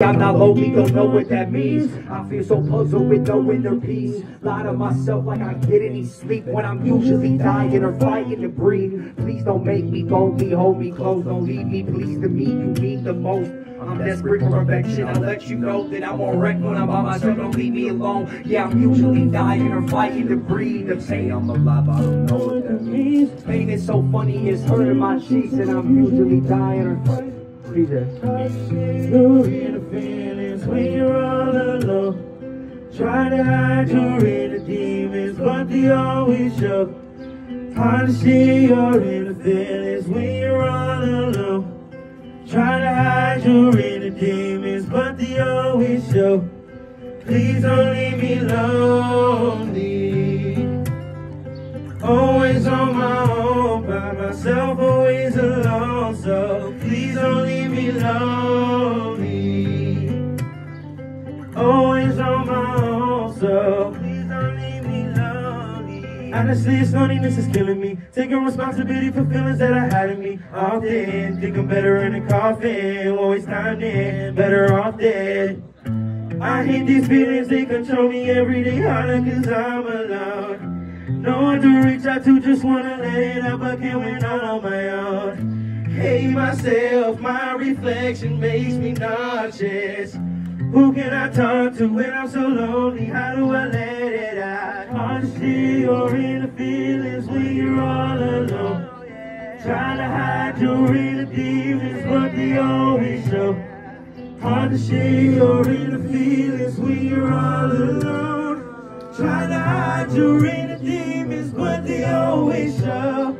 I'm not lonely, don't know what that means. I feel so puzzled with no inner peace. Lie to myself like I get any sleep when I'm usually dying or fighting to breathe. Please don't make me lonely, hold me close, don't leave me. Please to me, you mean the most. I'm desperate for perfection. I'll let you know that I'm on wreck when I'm by myself. Don't leave me alone. Yeah, I'm usually dying or fighting to breathe. To say I'm alive, I don't know what that means. Pain is so funny, it's hurting my cheeks, and I'm usually dying or fighting. DJ. You're in the feelings when you're all alone. Try to hide your inner demons, but they always show. Hard to see your inner feelings when you're all alone. Try to hide your inner demons, but they always show. Please don't leave me lonely. Always on my own, by myself. So please don't leave me lonely. Always on my own, so please don't leave me lonely. Honestly, this loneliness is killing me. Taking responsibility for feelings that I had in me. Often think I'm better in a coffin. Always time in, better off dead. I hate these feelings, they control me every day harder cause I'm alone. No one to reach out to, just wanna let it out, but can't win all on my own. Hate myself, my reflection makes me nauseous. Who can I talk to when I'm so lonely? How do I let it out? See your inner feelings when you're all alone. Try to hide your inner demons, but they always show. Hard to see your inner feelings when you're all alone. Try to hide your inner demons, but they always show.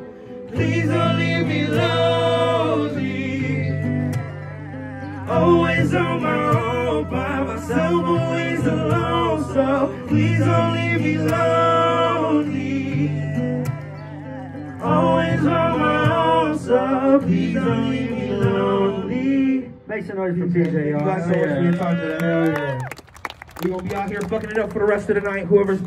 Please don't leave me lonely. Always on my own, by myself, always alone. So please don't leave me lonely. Always on my own, so please don't leave me lonely. Make some noise for PJ, You y'all. got so much Yeah. for your time today. Hell yeah. We gonna be out here fucking it up for the rest of the night. Whoever's